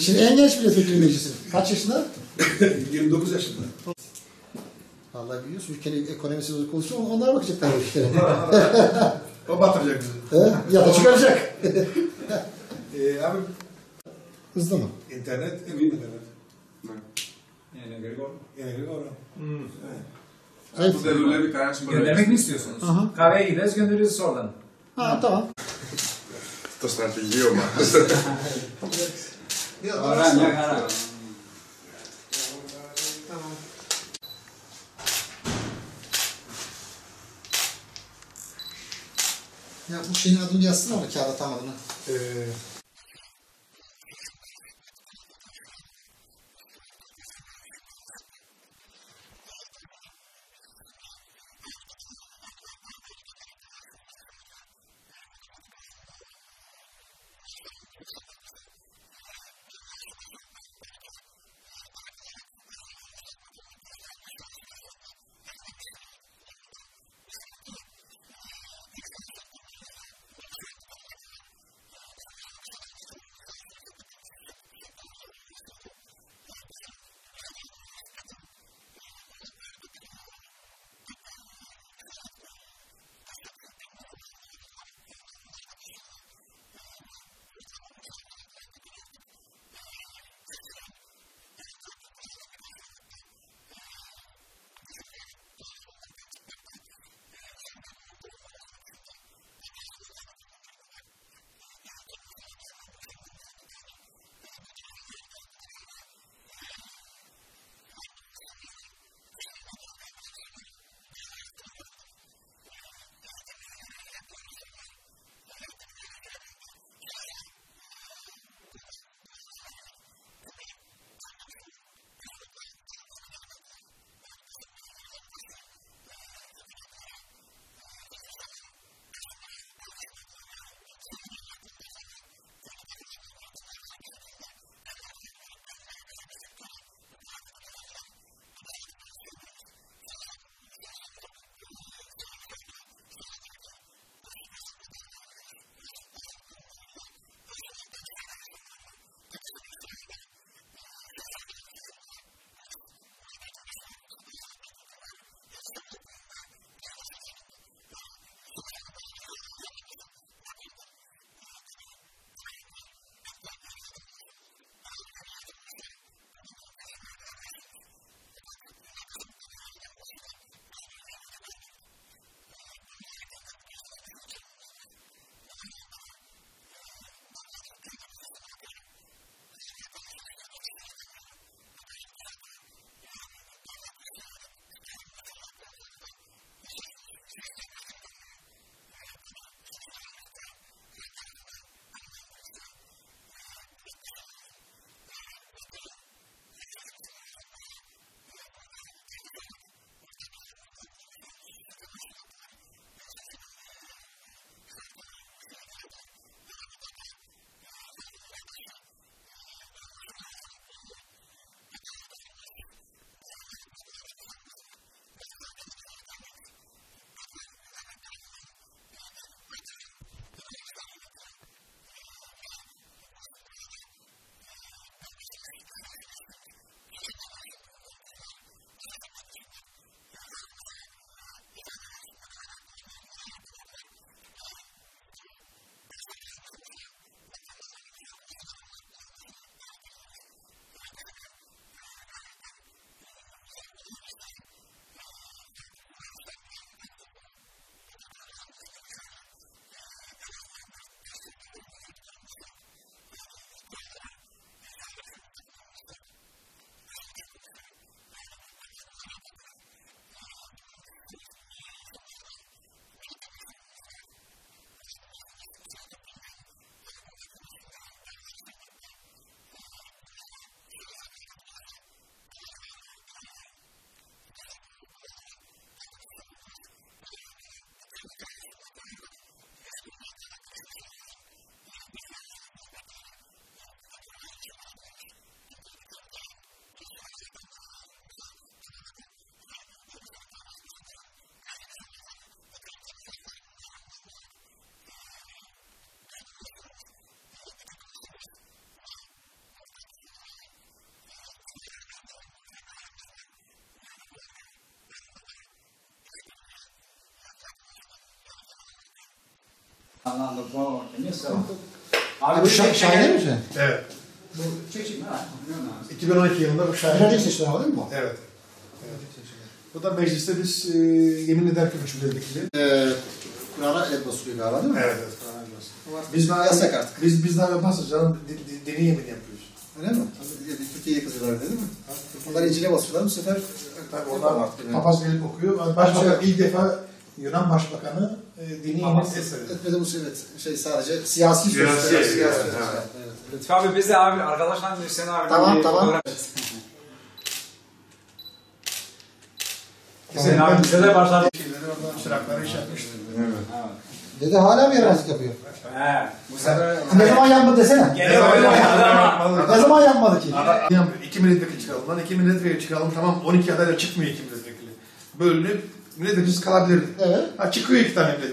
Şimdi en genç milletvekili meclisi. Kaç yaşında? 29 yaşında. Vallahi biliyorsun ülkenin ekonomisi bozuk olursa onlar bakacak tabii işte. o batıracak bizi. Ya da çıkaracak. ee, abi Hızlı mı? İnternet, evi internet. Yani Gregor. Yani Gregor. Hmm. Evet. Evet. Bu devirle bir tane şimdi Göndermek mi istiyorsunuz? Aha. Kahveye gideriz göndeririz oradan. Ha, ha. tamam. Sto strategia, ma... Biraz Öğren yok her Ya bu şeyin adını yazsın ama kağıt atamadım. Ee, Neyse. Abi bu şah şahane mi sen? Evet. Bu çek çek ne var? Bilmiyorum abi. 2012 yılında bu şahane. seçtin ama değil mi bu? Evet. Bu da mecliste biz e, yemin ederken üç milletvekili. Ee, Kur'an'a el basılıyor galiba değil mi? Evet, evet. Biz daha Yasak artık. Biz biz daha yapmazız canım. Di, di, dini yemin yapıyoruz. Öyle mi? Tabii, Türkiye'ye kızıyorlar değil mi? Onlar İncil'e basıyorlar bu sefer. Tabii onlar artık papaz gelip okuyor. Başbakan ilk defa Yunan Başbakanı e, dini etmedi. Etmedi bu evet. Şey sadece siyasi Siyasi, sözler. Siyasi evet, sözler. evet. Evet. Lütfü abi biz de abi arkadaşlar Hüseyin abi. Tamam, tamam. Hüseyin abi bize de başladı. Şeyleri orada çırakları iş yapmıştı. Evet. Evet. Dede hala mı yaramazlık yapıyor? He. Bu sefer... Ne zaman yapmadı desene. Öyle oynadı ama. Ne zaman yapmadı ki? İki milletvekili çıkaralım lan. iki milletvekili çıkaralım. Tamam 12 adayla çıkmıyor iki milletvekili. Bölünüp milletvekilsiz kalabilirdi. Evet. Ha çıkıyor iki tane milletvekili.